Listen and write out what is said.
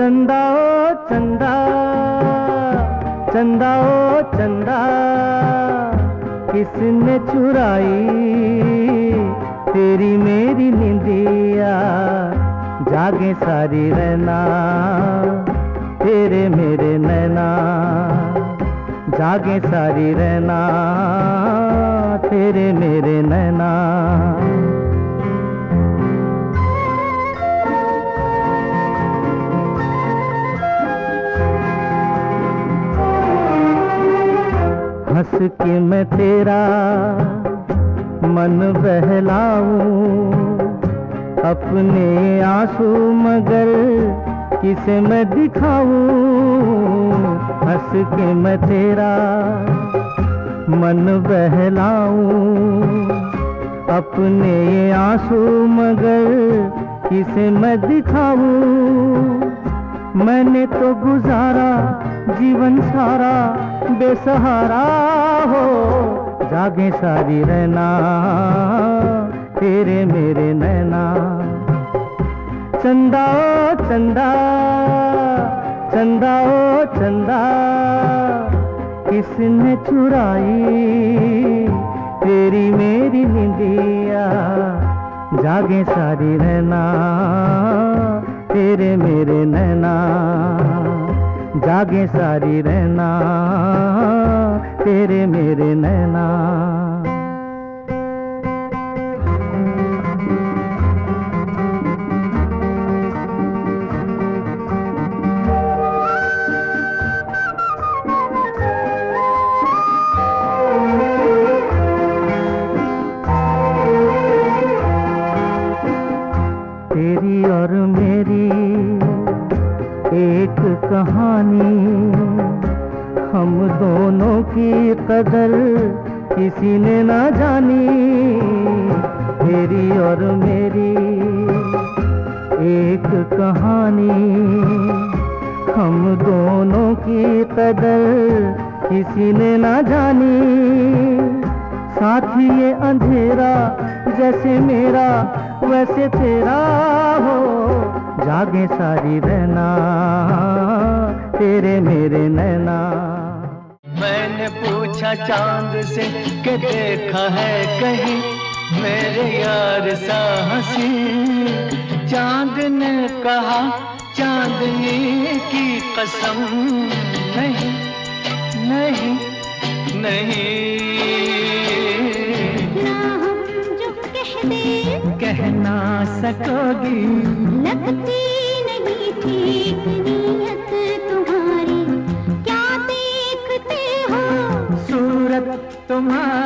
चंदा ओ चंदा चंदा ओ चंदा, किसने चुराई तेरी मेरी निंदिया? जागे सारी रहना तेरे मेरे नैना। जागे सारी रहना तेरे मेरे नैना। हंस के मैं तेरा मन बहलाऊं। अपने आँसू मगर किसे मैं दिखाऊँ? हंस के मैं तेरा मन बहलाऊं। अपने आँसू मगर किसे मैं दिखाऊँ? मैंने तो गुजारा, जीवन सारा, बेसहारा हो। जागे सारी रहना, तेरे मेरे नैना। चंदा ओ चंदा चंदा ओ चंदा, किसने चुराई तेरी मेरी निंदिया? जागे सारी रहना। मेरे नैना जागे सारी रहना तेरे मेरे नैना। एक कहानी। हम दोनों की कदर किसी ने ना जानी। तेरी और मेरी एक कहानी। हम दोनों की कदर किसी ने ना जानी। साथ ही ये अंधेरा जैसे मेरा, वैसे तेरा हो। जागे सारी रहना तेरे मेरे नैना। मैंने पूछा, चाँद से कि देखा है कहीं? मेरे यार सा हँसी। चाँद ने कहा, चांदनी की कसम नहीं नहीं नहीं। कह ना सकोगी। लगती नहीं ठीक नीयत तुम्हारी। क्या देखते हो? सूरत तुम्हारी